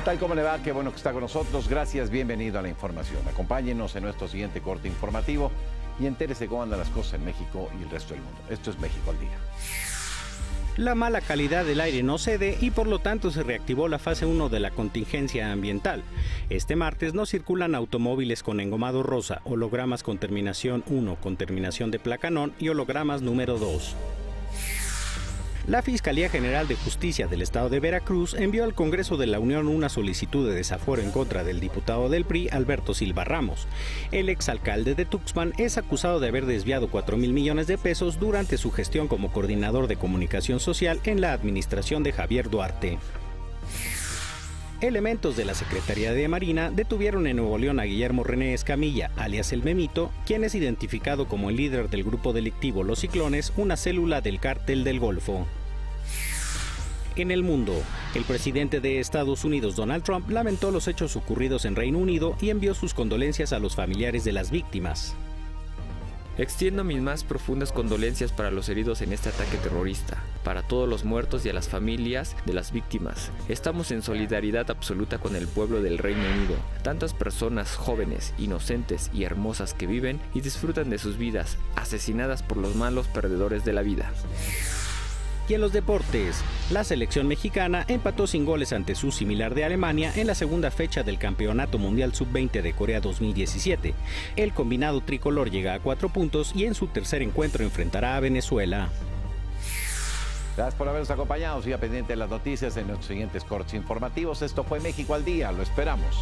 ¿Qué tal? ¿Cómo le va? Qué bueno que está con nosotros. Gracias, bienvenido a la información. Acompáñenos en nuestro siguiente corte informativo y entérese cómo andan las cosas en México y el resto del mundo. Esto es México al Día. La mala calidad del aire no cede y por lo tanto se reactivó la fase 1 de la contingencia ambiental. Este martes no circulan automóviles con engomado rosa, hologramas con terminación 1 con terminación de placanón y hologramas número 2. La Fiscalía General de Justicia del Estado de Veracruz envió al Congreso de la Unión una solicitud de desafuero en contra del diputado del PRI, Alberto Silva Ramos. El exalcalde de Tuxpan es acusado de haber desviado 4 mil millones de pesos durante su gestión como coordinador de comunicación social en la administración de Javier Duarte. Elementos de la Secretaría de Marina detuvieron en Nuevo León a Guillermo René Escamilla, alias El Memito, quien es identificado como el líder del grupo delictivo Los Ciclones, una célula del cártel del Golfo. En el mundo, el presidente de Estados Unidos, Donald Trump, lamentó los hechos ocurridos en Reino Unido y envió sus condolencias a los familiares de las víctimas. Extiendo mis más profundas condolencias para los heridos en este ataque terrorista, para todos los muertos y a las familias de las víctimas. Estamos en solidaridad absoluta con el pueblo del Reino Unido, tantas personas jóvenes, inocentes y hermosas que viven y disfrutan de sus vidas, asesinadas por los malos perdedores de la vida. Y en los deportes, la selección mexicana empató sin goles ante su similar de Alemania en la segunda fecha del Campeonato Mundial Sub-20 de Corea 2017. El combinado tricolor llega a cuatro puntos y en su tercer encuentro enfrentará a Venezuela. Gracias por habernos acompañado. Siga pendiente las noticias en nuestros siguientes cortes informativos. Esto fue México al Día. Lo esperamos.